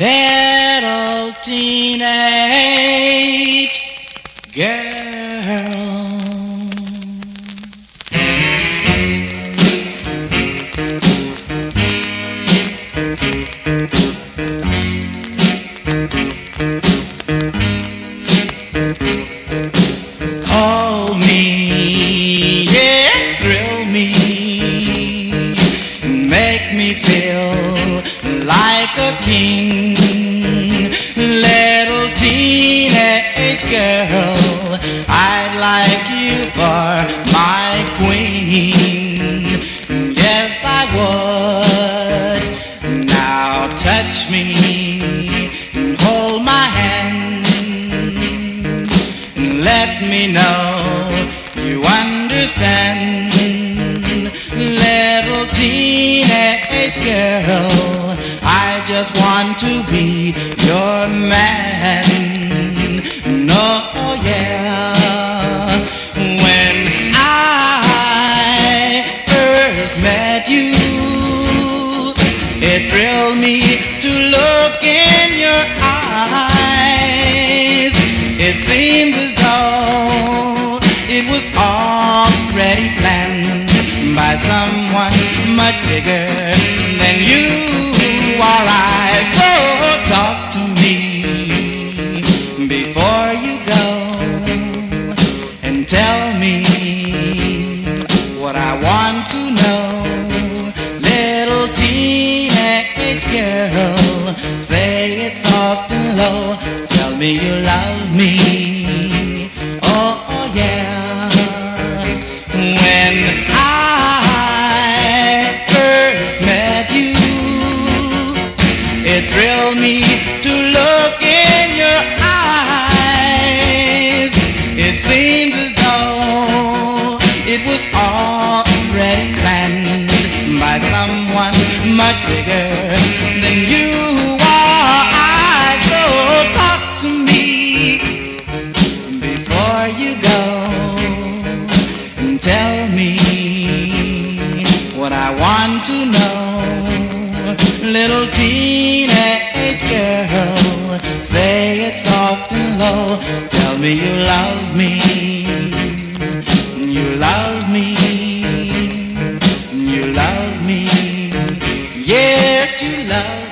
little teenage girl. Hold me, yes, thrill me, make me feel like a king. Little teenage girl, I'd like you for my queen. Yes, I would. Now touch me and hold my hand and let me know you understand. Little teenage girl, just want to be your man. No, yeah. When I first met you, it thrilled me to look in your eyes. It seemed as though it was already planned by someone much bigger say it soft and low. Tell me you love me. Oh, oh yeah. When I first met you, it thrilled me to look in your eyes. It seemed as though it was already planned by someone much bigger me what I want to know. Little teenage girl, say it soft and low. Tell me you love me. You love me. You love me. Yes, you love